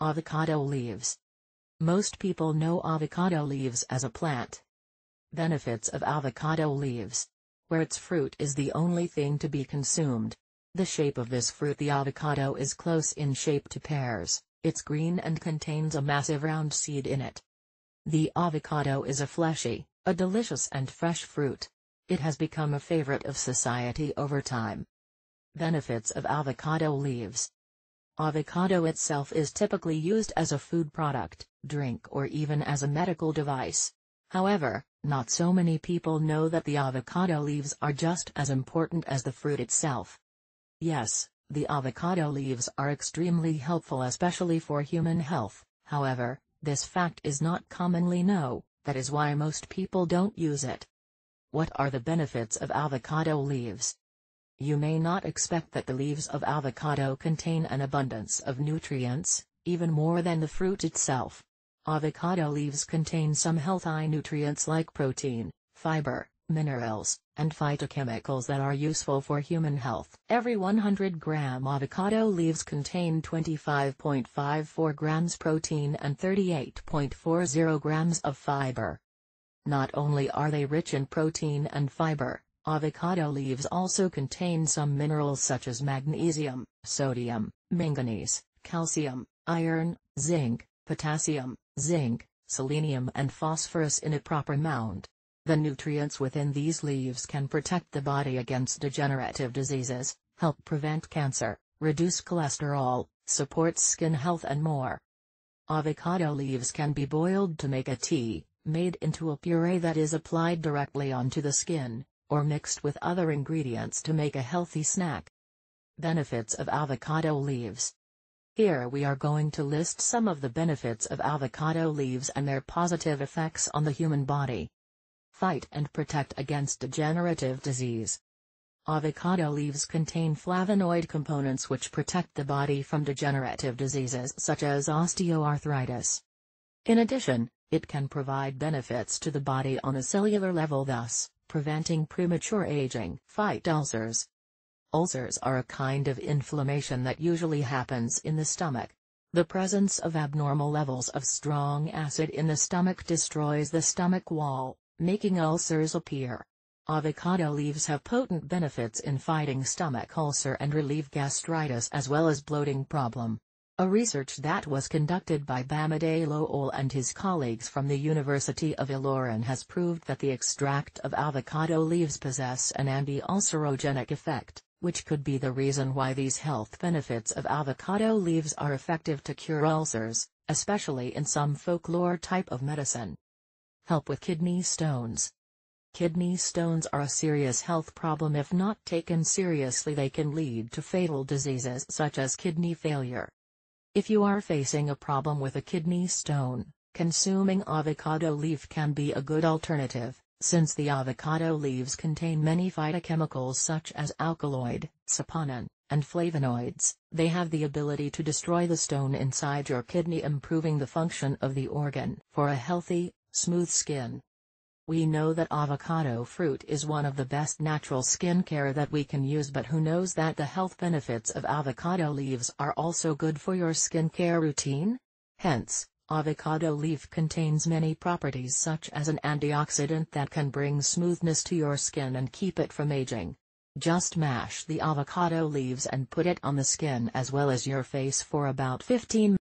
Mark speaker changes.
Speaker 1: Avocado leaves. Most people know avocado leaves as a plant. Benefits of avocado leaves. Where its fruit is the only thing to be consumed. The shape of this fruit the avocado is close in shape to pears, it's green and contains a massive round seed in it. The avocado is a fleshy, a delicious and fresh fruit. It has become a favorite of society over time. Benefits of avocado leaves. Avocado itself is typically used as a food product, drink or even as a medical device. However, not so many people know that the avocado leaves are just as important as the fruit itself. Yes, the avocado leaves are extremely helpful especially for human health, however, this fact is not commonly known, that is why most people don't use it. What are the benefits of avocado leaves? You may not expect that the leaves of avocado contain an abundance of nutrients, even more than the fruit itself. Avocado leaves contain some healthy nutrients like protein, fiber, minerals, and phytochemicals that are useful for human health. Every 100 gram avocado leaves contain 25.54 grams protein and 38.40 grams of fiber. Not only are they rich in protein and fiber, Avocado leaves also contain some minerals such as magnesium, sodium, manganese, calcium, iron, zinc, potassium, zinc, selenium and phosphorus in a proper amount. The nutrients within these leaves can protect the body against degenerative diseases, help prevent cancer, reduce cholesterol, support skin health and more. Avocado leaves can be boiled to make a tea, made into a puree that is applied directly onto the skin, or mixed with other ingredients to make a healthy snack. Benefits of avocado leaves. Here we are going to list some of the benefits of avocado leaves and their positive effects on the human body. Fight and protect against degenerative disease. Avocado leaves contain flavonoid components which protect the body from degenerative diseases such as osteoarthritis. In addition, it can provide benefits to the body on a cellular level thus, preventing premature aging. Fight ulcers. Ulcers are a kind of inflammation that usually happens in the stomach. The presence of abnormal levels of strong acid in the stomach destroys the stomach wall, making ulcers appear. Avocado leaves have potent benefits in fighting stomach ulcer and relieve gastritis as well as bloating problem. A research that was conducted by Bamidele Lowell and his colleagues from the University of Ilorin has proved that the extract of avocado leaves possess an anti-ulcerogenic effect, which could be the reason why these health benefits of avocado leaves are effective to cure ulcers, especially in some folklore type of medicine. Help with kidney stones. Kidney stones are a serious health problem if not taken seriously they can lead to fatal diseases such as kidney failure. If you are facing a problem with a kidney stone, consuming avocado leaf can be a good alternative, since the avocado leaves contain many phytochemicals such as alkaloid, saponin, and flavonoids, they have the ability to destroy the stone inside your kidney improving the function of the organ. For a healthy, smooth skin, we know that avocado fruit is one of the best natural skincare that we can use but who knows that the health benefits of avocado leaves are also good for your skincare routine? Hence, avocado leaf contains many properties such as an antioxidant that can bring smoothness to your skin and keep it from aging. Just mash the avocado leaves and put it on the skin as well as your face for about 15